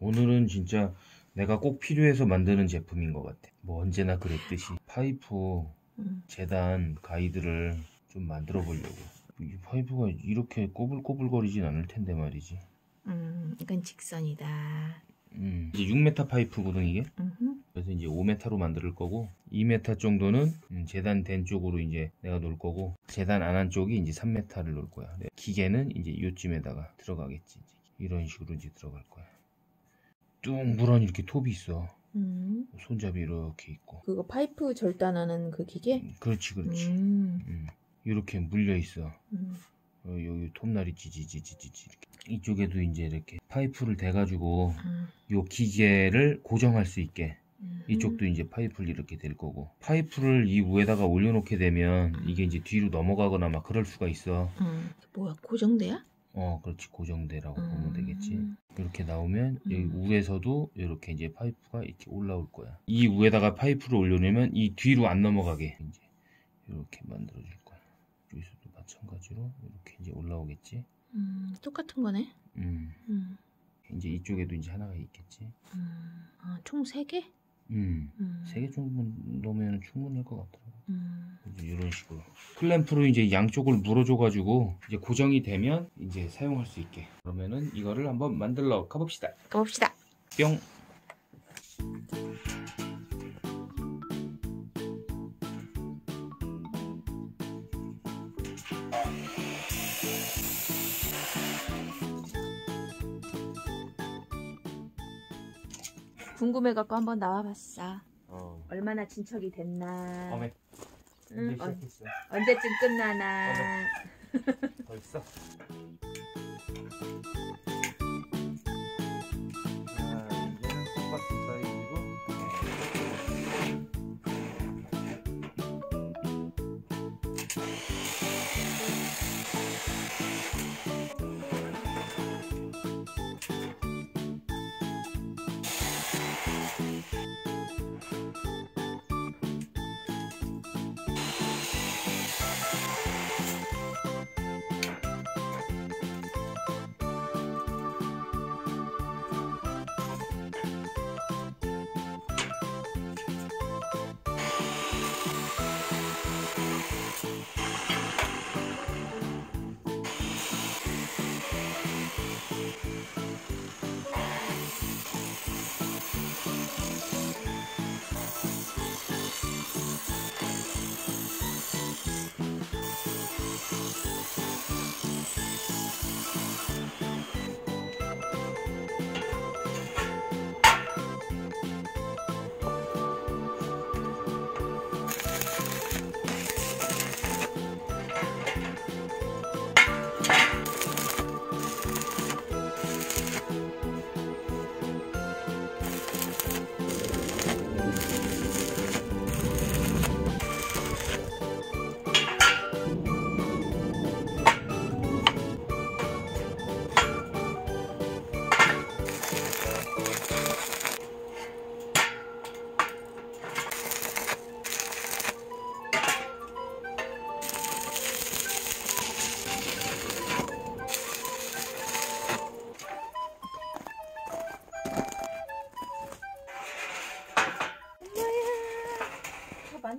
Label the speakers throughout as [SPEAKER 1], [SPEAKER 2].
[SPEAKER 1] 오늘은 진짜 내가 꼭 필요해서 만드는 제품인 것 같아. 뭐 언제나 그랬듯이 파이프
[SPEAKER 2] 음.
[SPEAKER 1] 재단 가이드를 좀 만들어 보려고. 이 파이프가 이렇게 꼬불꼬불거리진 않을 텐데 말이지.
[SPEAKER 2] 음, 이건 직선이다.
[SPEAKER 1] 음, 이제 6m 파이프거든 이게.
[SPEAKER 2] 음흠.
[SPEAKER 1] 그래서 이제 5m로 만들 거고 2m 정도는 음, 재단 된 쪽으로 이제 내가 놓을 거고 재단 안 한 쪽이 이제 3m를 놓을 거야. 네, 기계는 이제 요쯤에다가 들어가겠지. 이제. 이런 식으로 이제 들어갈 거야. 뚱그런 이렇게 톱이 있어.
[SPEAKER 2] 음.
[SPEAKER 1] 손잡이 이렇게 있고.
[SPEAKER 2] 그거 파이프 절단하는 그 기계?
[SPEAKER 1] 음, 그렇지, 그렇지.
[SPEAKER 2] 음.
[SPEAKER 1] 음, 이렇게 물려 있어.
[SPEAKER 2] 음.
[SPEAKER 1] 어, 여기 톱날이 지지지지지지 이렇게. 이쪽에도 이제 이렇게 파이프를 대가지고
[SPEAKER 2] 음.
[SPEAKER 1] 요 기계를 고정할 수 있게
[SPEAKER 2] 음.
[SPEAKER 1] 이쪽도 이제 파이프를 이렇게 될 거고 파이프를 이 위에다가 올려놓게 되면 이게 이제 뒤로 넘어가거나 막 그럴 수가 있어
[SPEAKER 2] 음. 뭐야 고정대야?
[SPEAKER 1] 어 그렇지 고정대라고 보면 되겠지
[SPEAKER 2] 음.
[SPEAKER 1] 이렇게 나오면 여기
[SPEAKER 2] 음.
[SPEAKER 1] 위에서도 이렇게 이제 파이프가 이렇게 올라올 거야 이 위에다가 파이프를 올려놓으면 이 뒤로 안 넘어가게 이제 이렇게 만들어 줄 거야 여기서도 마찬가지로 이렇게 이제 올라오겠지
[SPEAKER 2] 음. 똑같은 거네.
[SPEAKER 1] 음
[SPEAKER 2] 음.
[SPEAKER 1] 이제 이쪽에도 이제 하나가 있겠지
[SPEAKER 2] 음. 아, 총 3개?
[SPEAKER 1] 음
[SPEAKER 2] 음.
[SPEAKER 1] 세개 정도 넣으면 충분할 것 같더라고
[SPEAKER 2] 음.
[SPEAKER 1] 이런 식으로 클램프로 이제 양쪽을 물어줘가지고 이제 고정이 되면 이제 사용할 수 있게 그러면은 이거를 한번 만들러 가봅시다
[SPEAKER 2] 가봅시다.
[SPEAKER 1] 뿅
[SPEAKER 2] 궁금해갖고 한번 나와봤어.
[SPEAKER 1] 어,
[SPEAKER 2] 얼마나 진척이 됐나.
[SPEAKER 1] 어메
[SPEAKER 2] 응, 어,
[SPEAKER 1] 시작했어.
[SPEAKER 2] 언제쯤 끝나나.
[SPEAKER 1] 벌써 자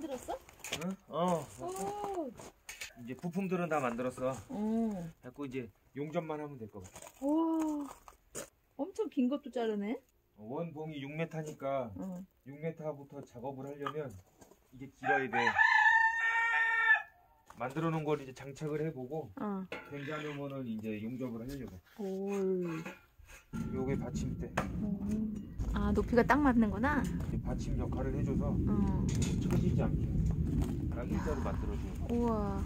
[SPEAKER 2] 만들었어?
[SPEAKER 1] 응? 어
[SPEAKER 2] 오.
[SPEAKER 1] 이제 부품들은 다 만들었어
[SPEAKER 2] 어.
[SPEAKER 1] 자꾸 이제 용접만 하면 될 것 같아
[SPEAKER 2] 와. 엄청 긴 것도 자르네.
[SPEAKER 1] 원봉이 6m니까
[SPEAKER 2] 어.
[SPEAKER 1] 6m부터 작업을 하려면 이게 길어야 돼. 만들어 놓은 걸 이제 장착을 해보고
[SPEAKER 2] 어.
[SPEAKER 1] 괜찮으면은 이제 용접을 하려고.
[SPEAKER 2] 올.
[SPEAKER 1] 요게 받침대.
[SPEAKER 2] 아 높이가 딱 맞는구나.
[SPEAKER 1] 받침 역할을 해줘서
[SPEAKER 2] 어.
[SPEAKER 1] 처지지 않게 딱 일자로 만들어줘.
[SPEAKER 2] 우와.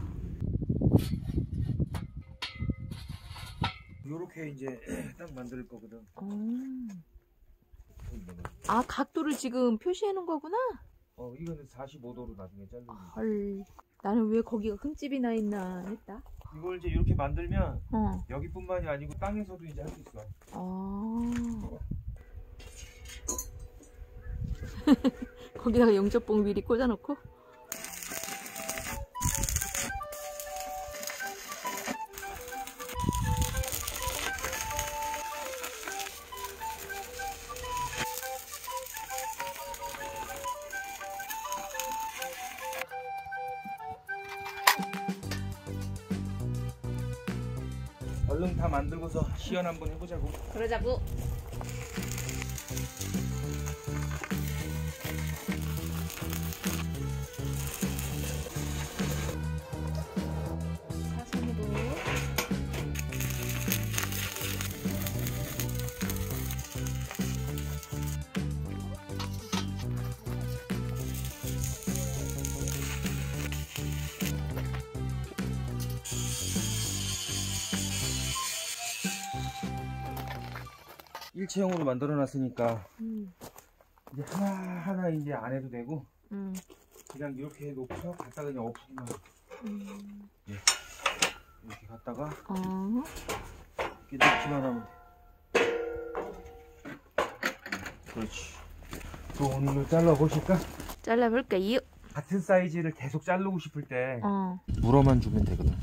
[SPEAKER 1] 요렇게 이제 딱 만들 거거든.
[SPEAKER 2] 어. 아 각도를 지금 표시해 놓은 거구나.
[SPEAKER 1] 어 이거는 45도로 나중에 자르는. 거.
[SPEAKER 2] 헐. 나는 왜 거기가 흠집이 나 있나 했다.
[SPEAKER 1] 이걸 이제 이렇게 만들면
[SPEAKER 2] 어.
[SPEAKER 1] 여기뿐만이 아니고 땅에서도 이제 할 수 있어.
[SPEAKER 2] 아. 거기다가 영접봉 미리 꽂아놓고?
[SPEAKER 1] 얼른 다 만들고서 시연 한번 해보자고.
[SPEAKER 2] 그러자고.
[SPEAKER 1] 일체형으로 만들어 놨으니까
[SPEAKER 2] 음.
[SPEAKER 1] 이제 하나 하나 이제 안 해도 되고
[SPEAKER 2] 음.
[SPEAKER 1] 그냥 이렇게 놓고 갖다가 그냥 엎기만
[SPEAKER 2] 음.
[SPEAKER 1] 이렇게 갖다가
[SPEAKER 2] 어.
[SPEAKER 1] 이렇게 놓기만 하면 돼. 그렇지. 또 오늘 잘라 보실까?
[SPEAKER 2] 잘라볼게요.
[SPEAKER 1] 같은 사이즈를 계속 자르고 싶을 때
[SPEAKER 2] 어.
[SPEAKER 1] 물어만 주면 되거든.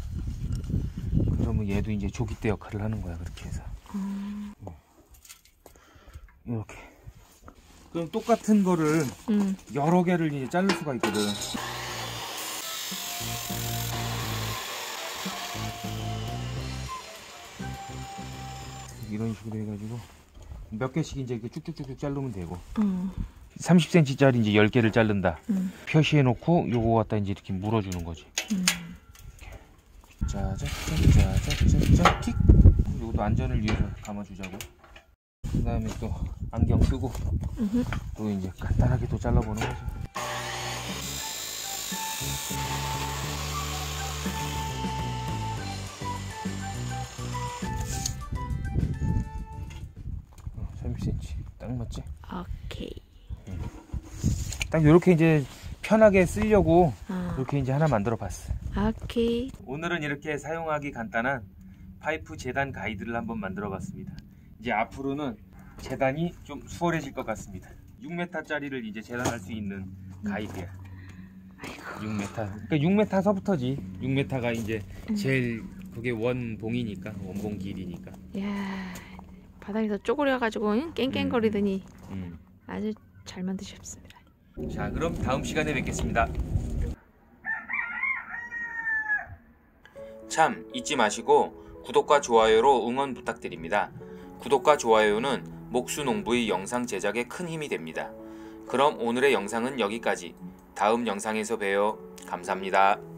[SPEAKER 1] 그러면 얘도 이제 조기대 역할을 하는 거야 그렇게 해서
[SPEAKER 2] 어.
[SPEAKER 1] 이렇게. 그럼 똑같은 거를
[SPEAKER 2] 음.
[SPEAKER 1] 여러 개를 이제 자를 수가 있거든. 이런 식으로 해가지고 몇 개씩 이제 이렇게 쭉쭉쭉쭉 자르면 되고
[SPEAKER 2] 음.
[SPEAKER 1] 30cm짜리 이제 10개를 자른다.
[SPEAKER 2] 음.
[SPEAKER 1] 표시해 놓고 요거 갖다 이제 이렇게 물어주는 거지.
[SPEAKER 2] 음.
[SPEAKER 1] 짜자짜자자자자 킥. 요것도 안전을 위해서 감아주자고. 그 다음에 또 안경 쓰고. 또 이제 간단하게 또 잘라보는. 어, 30cm 딱 맞지?
[SPEAKER 2] 오케이.
[SPEAKER 1] 딱 이렇게 이제 편하게 쓰려고
[SPEAKER 2] 아.
[SPEAKER 1] 이렇게 이제 하나 만들어 봤어.
[SPEAKER 2] 오케이.
[SPEAKER 1] 오늘은 이렇게 사용하기 간단한 파이프 재단 가이드를 한번 만들어 봤습니다. 이제 앞으로는 재단이 좀 수월해질 것 같습니다. 6m짜리를 이제 재단할 수 있는 가이드야. 6m. 그러니까 6m서부터지. 6m가 이제 제일 그게 원봉이니까 원봉 길이니까.
[SPEAKER 2] 야 바닥에서 쪼그려가지고 응? 깽깽거리더니
[SPEAKER 1] 음.
[SPEAKER 2] 아주 잘 만드셨습니다.
[SPEAKER 1] 자, 그럼 다음 시간에 뵙겠습니다. 참 잊지 마시고 구독과 좋아요로 응원 부탁드립니다. 구독과 좋아요는 목수농부의 영상 제작에 큰 힘이 됩니다. 그럼 오늘의 영상은 여기까지. 다음 영상에서 봬요. 감사합니다.